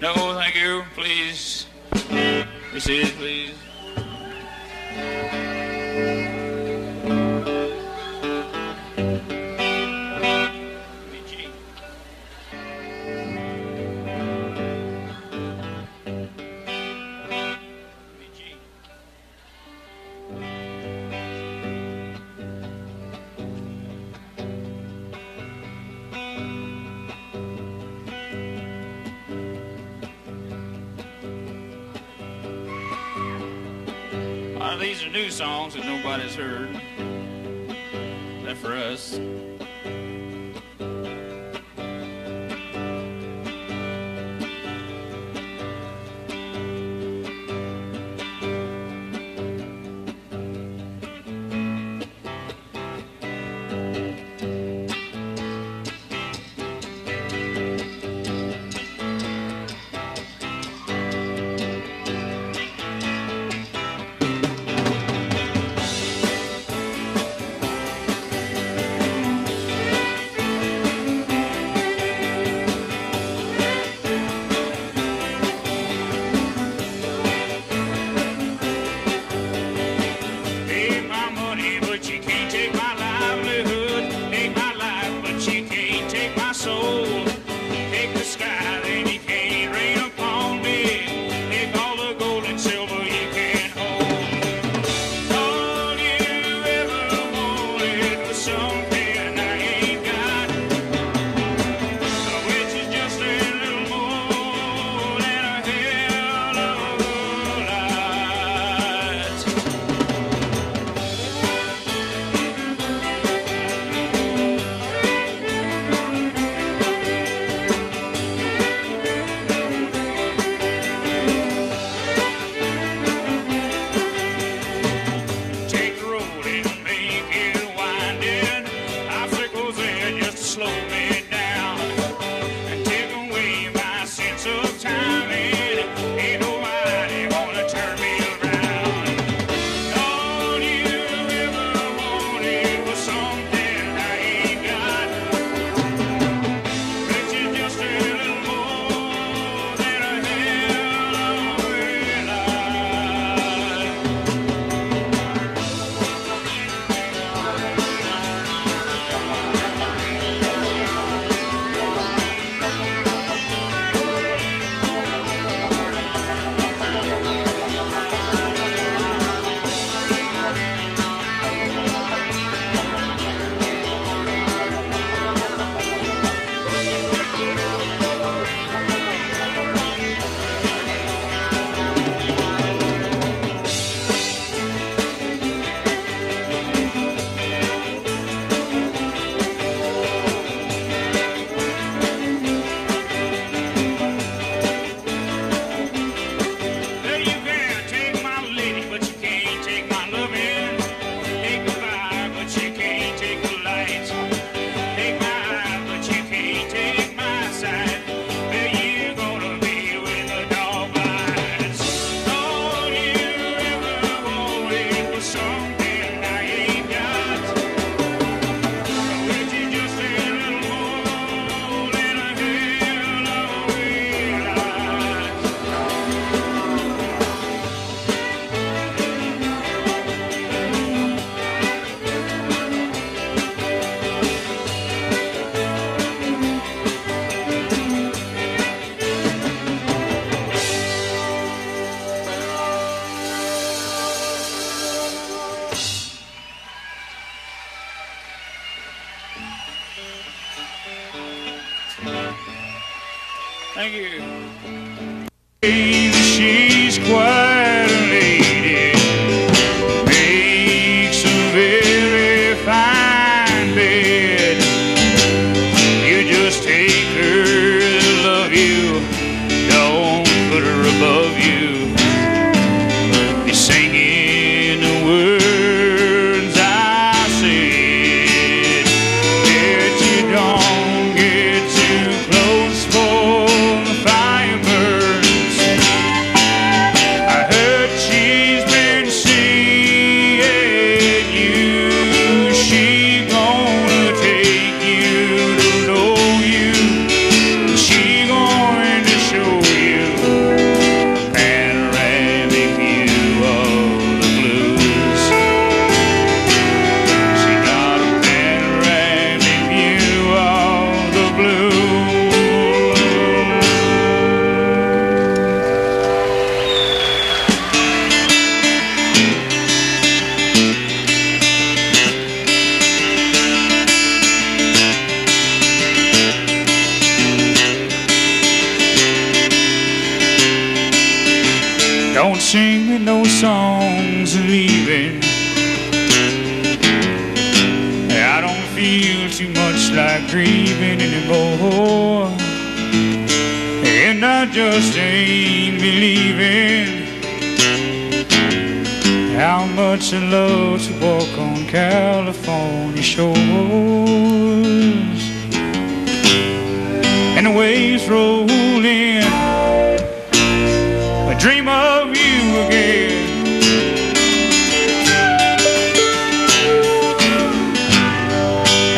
No, thank you, please. Be please. That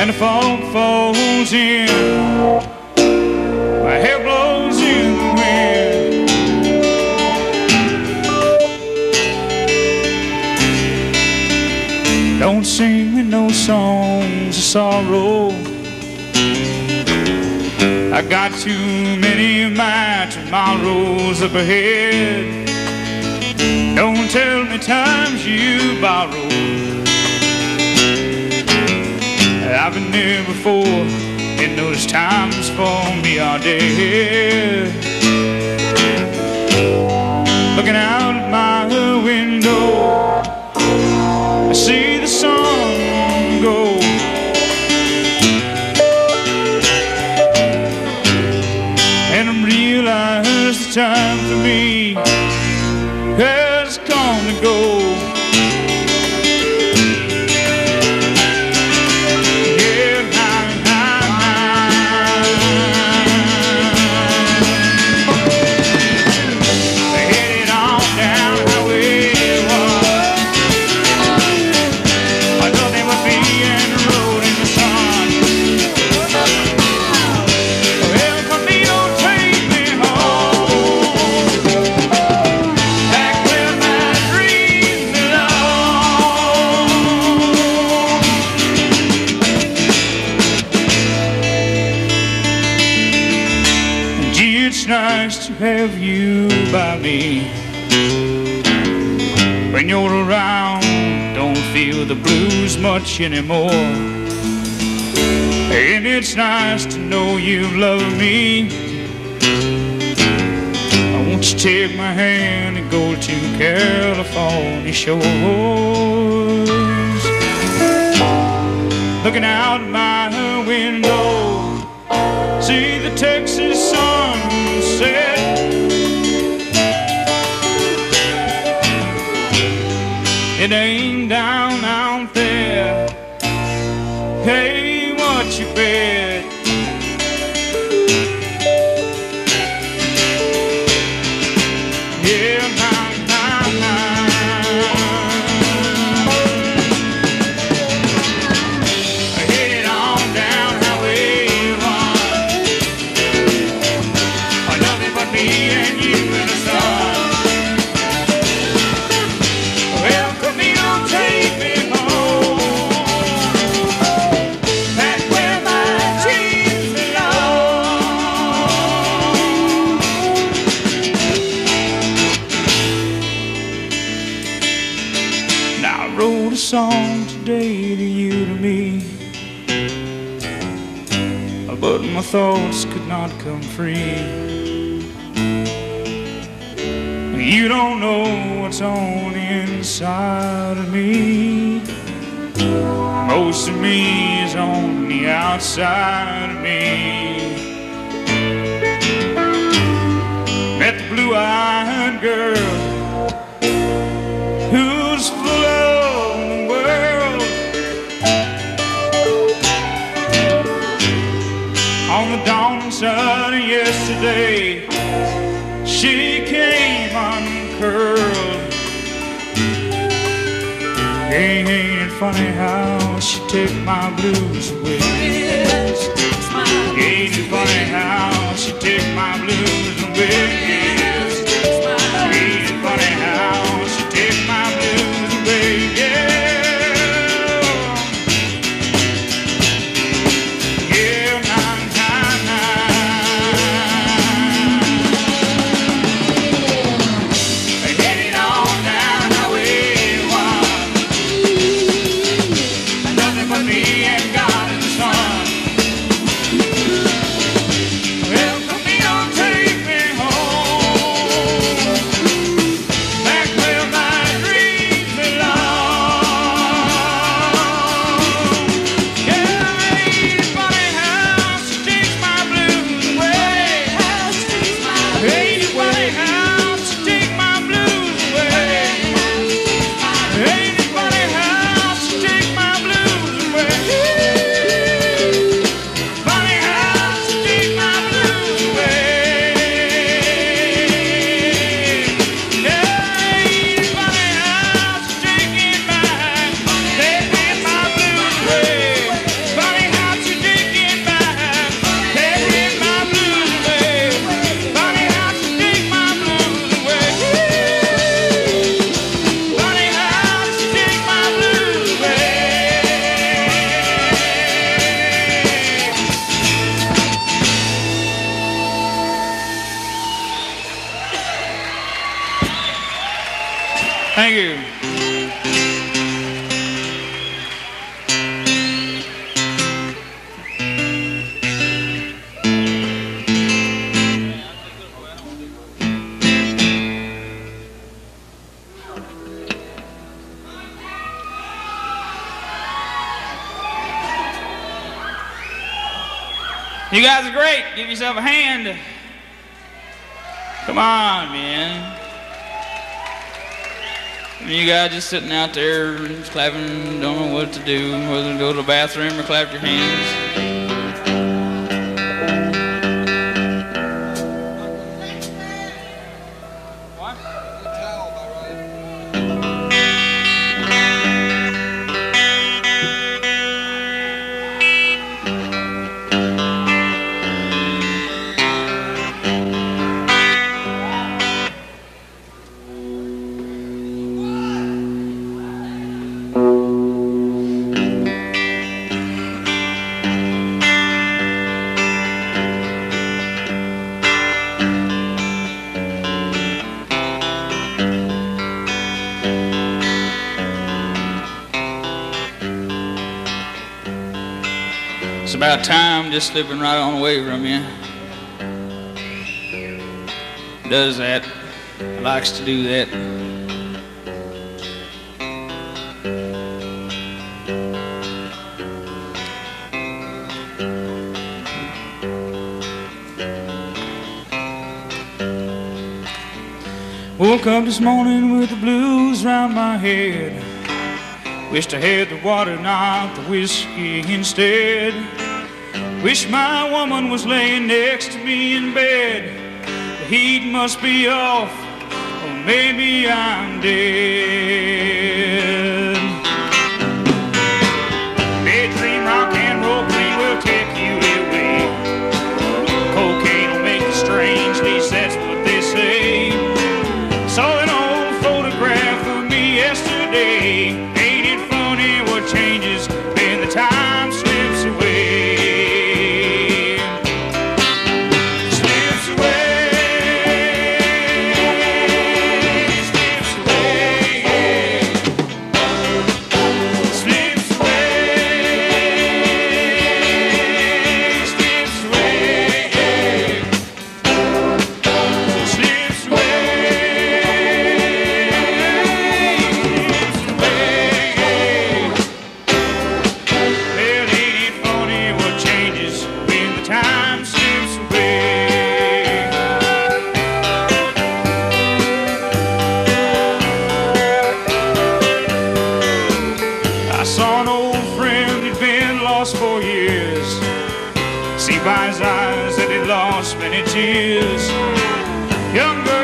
and the fog falls in. My hair blows in the wind. Don't sing me no songs of sorrow. I got too many of my tomorrows up ahead. Don't tell me times you borrowed. I've been there before, and those times for me are dead. Looking out my window, I see the sun go. And I realize the time for me much anymore. And it's nice to know you love me. I want you to take my hand and go to California shores? Looking out Ain't it funny how she took my blues away? Ain't it funny how she took my blues away? Just sitting out there clapping, don't know what to do, whether to go to the bathroom or clap your hands. It's just slipping right on away from you. Does that, likes to do that. Woke up this morning with the blues round my head. Wished I had the water, not the whiskey instead. Wish my woman was laying next to me in bed. The heat must be off, or maybe I'm dead. Young girl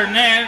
Saturday night.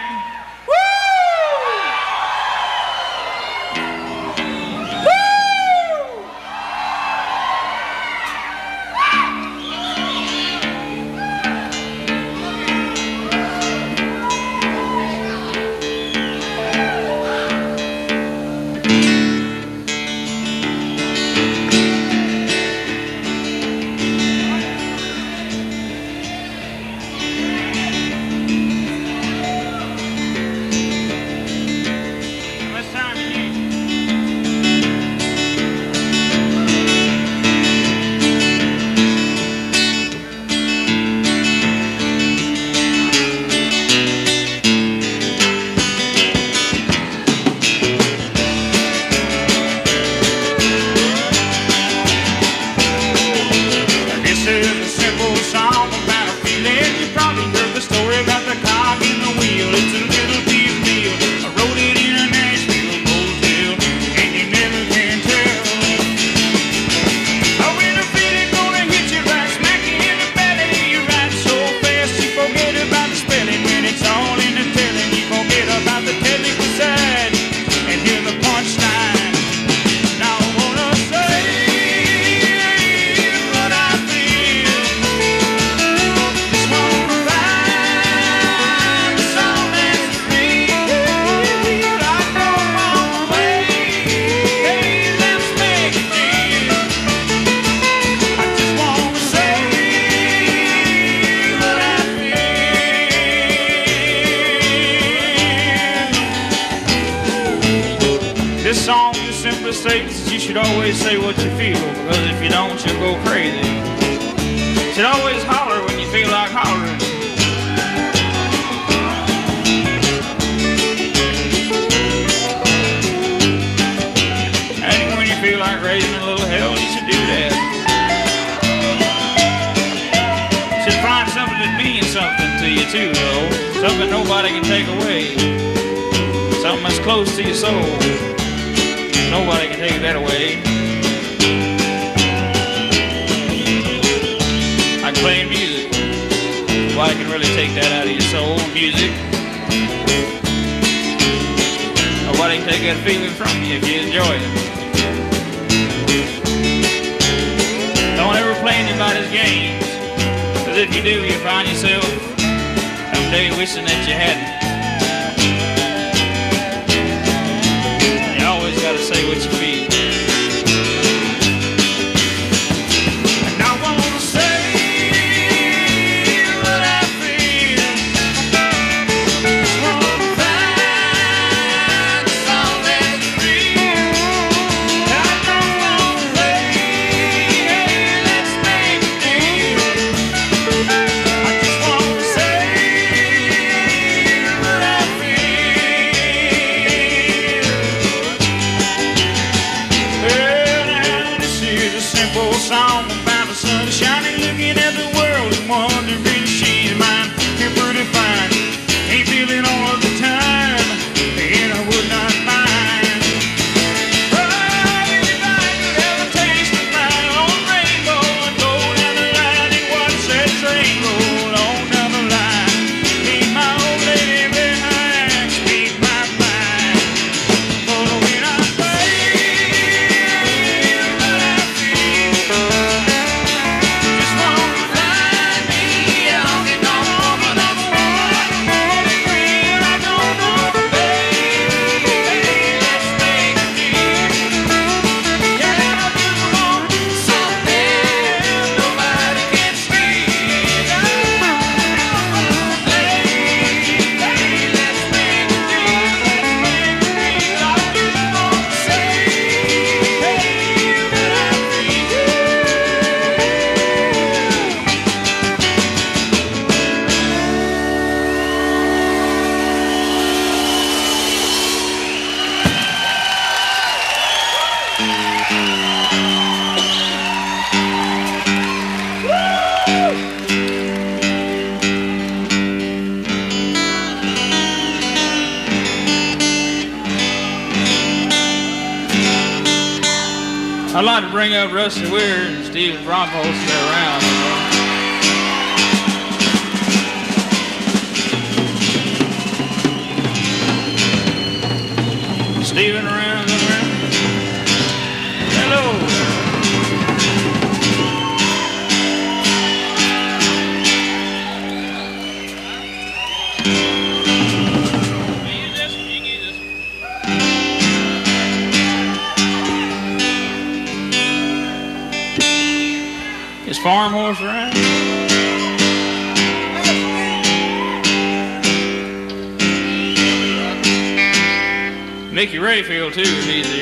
always say what you feel, because if you don't, you'll go crazy. Should always holler when you feel like hollering. And when you feel like raising a little hell, you should do that. Should find something that means something to you too, though. Something nobody can take away. Something that's close to your soul. that feeling from you if you enjoy it. Don't ever play anybody's games, because if you do, you find yourself someday wishing that you hadn't. Rusty Wier and Steve Fromholz. Crayfield, too, needs the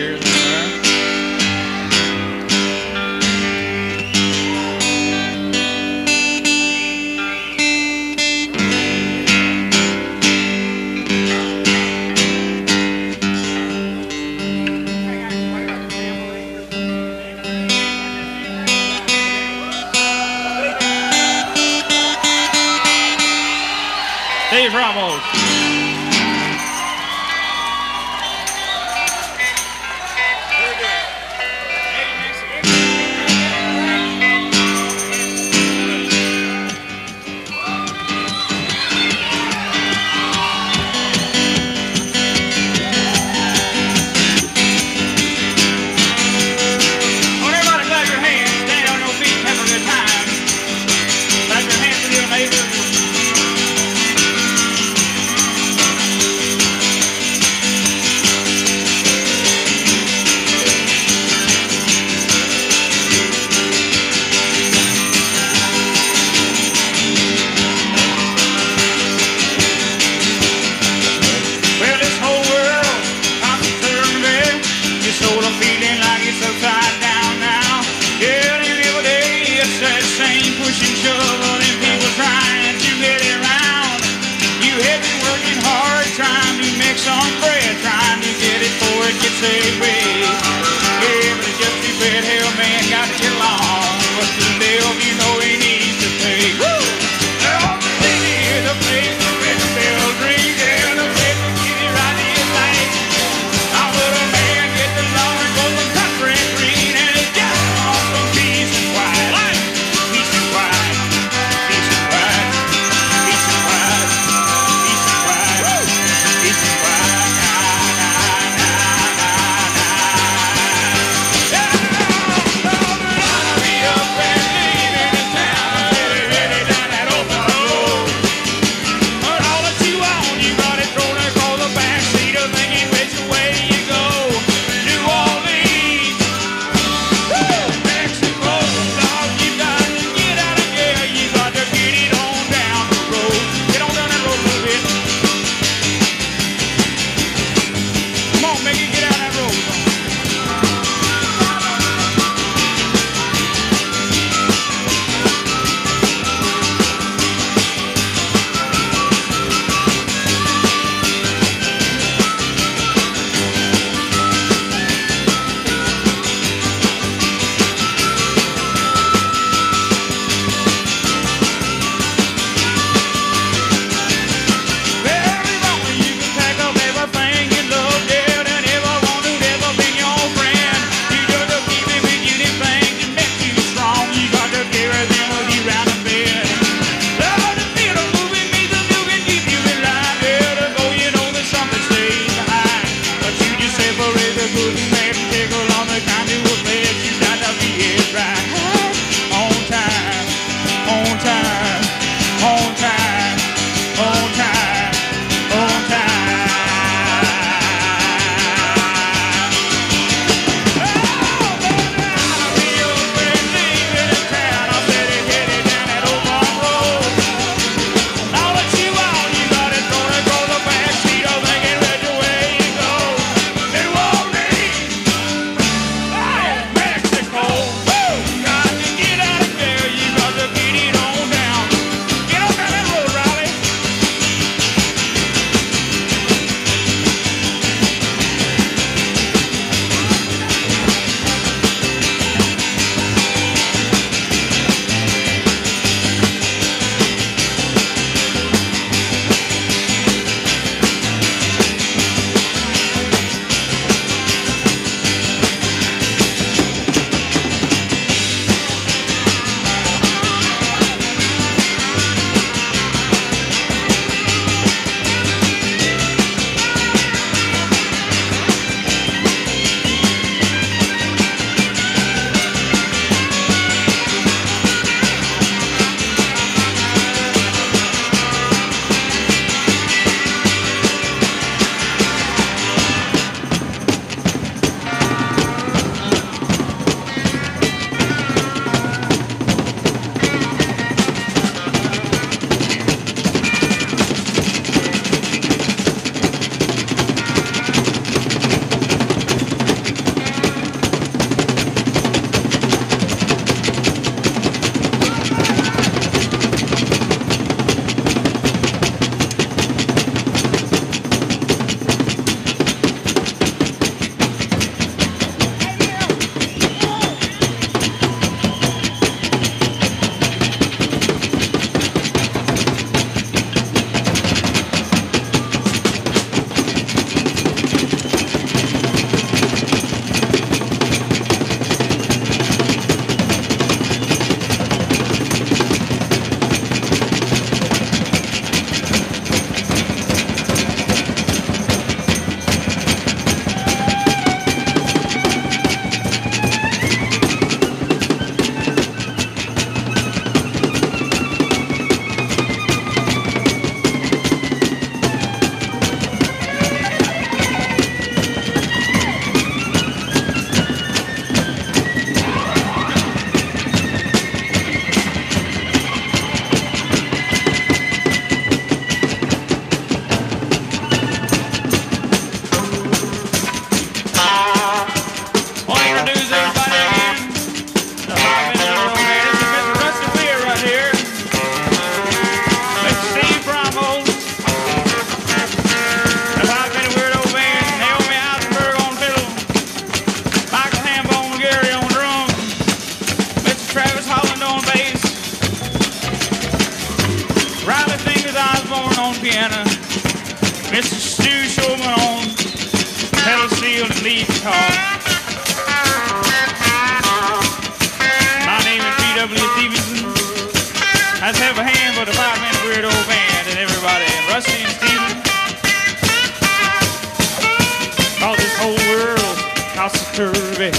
Cause this whole world tossy curvy.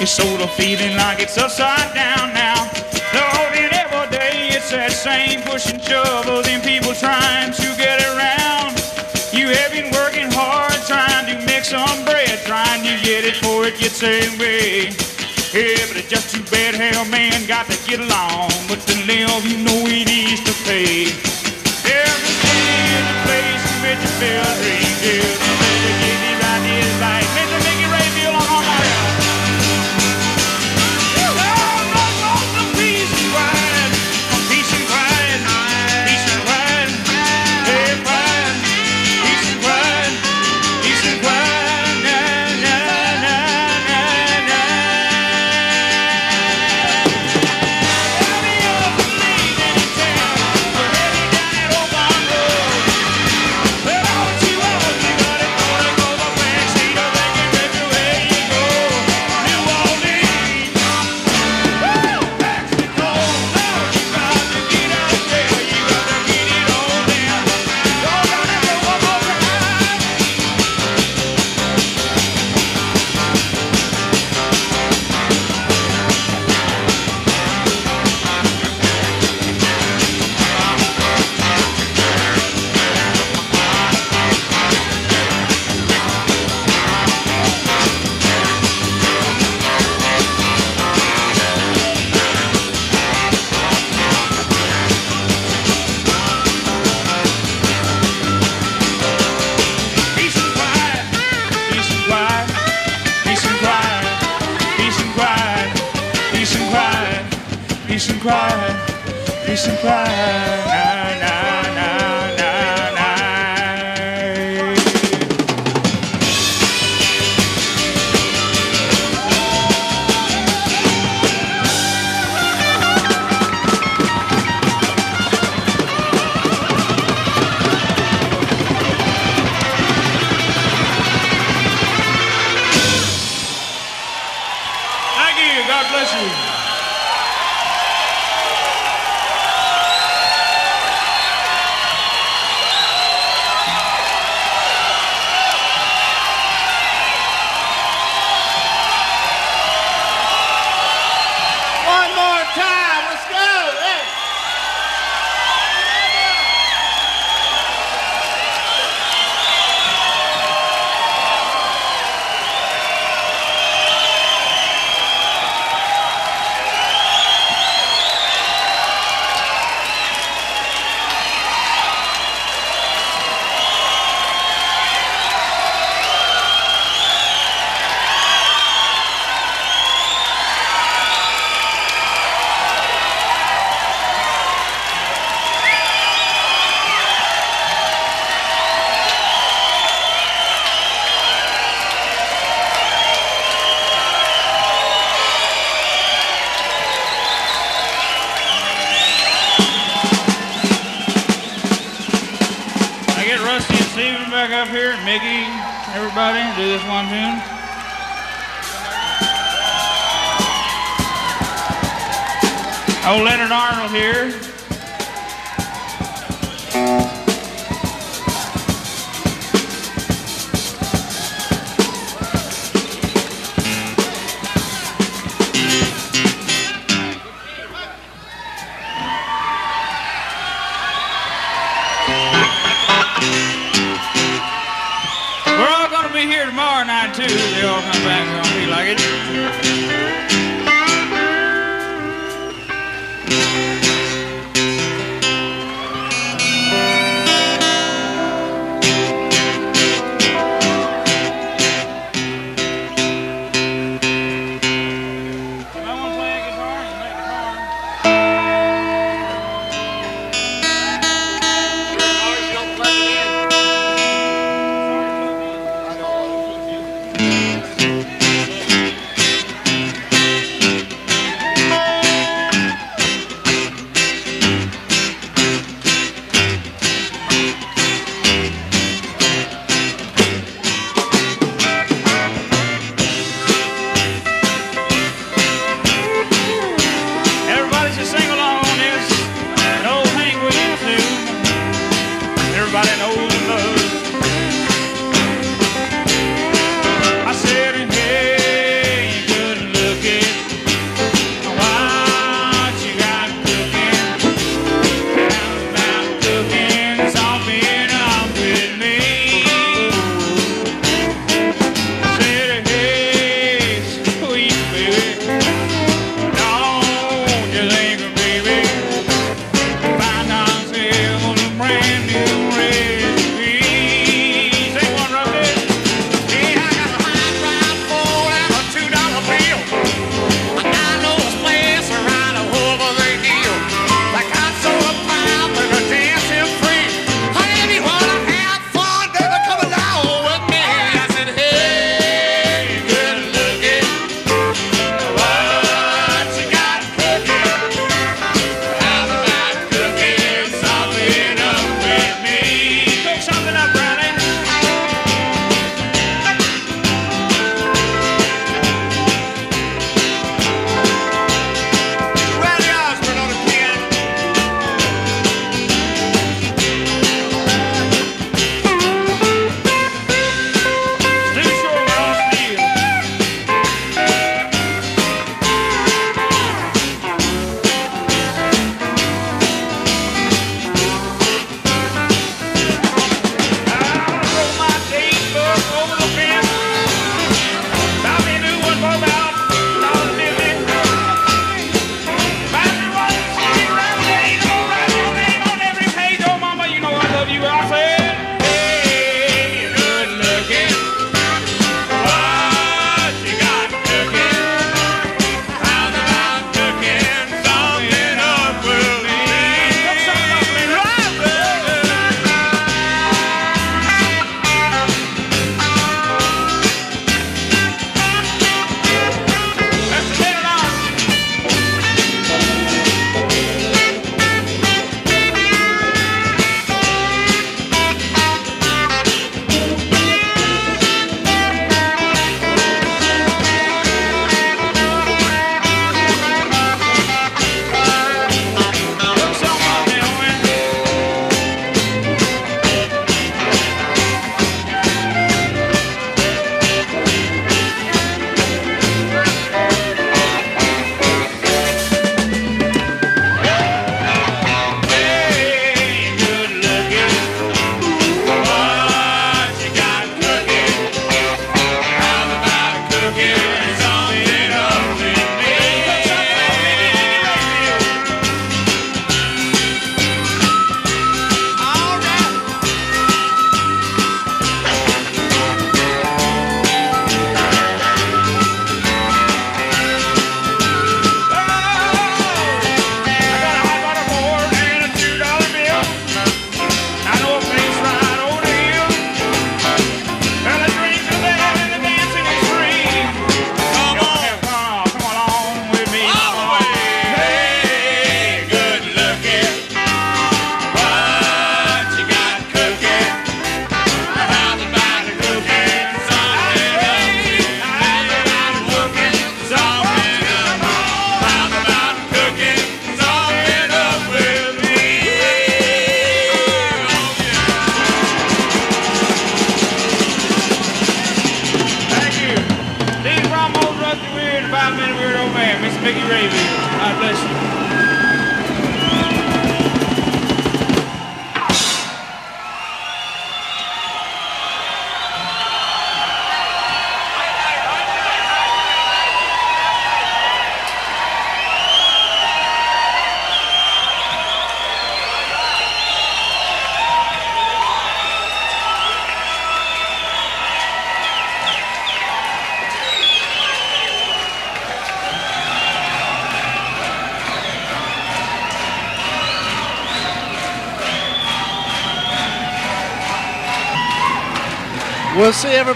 It's sort of feeling like it's upside down now. The whole and every day it's that same push and shove of them people trying to get around. You have been working hard trying to make some bread, trying to get it for it gets same way. Yeah, but it's just too bad hell man got to get along. But the live, you know it is to pay.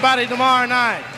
Everybody tomorrow night.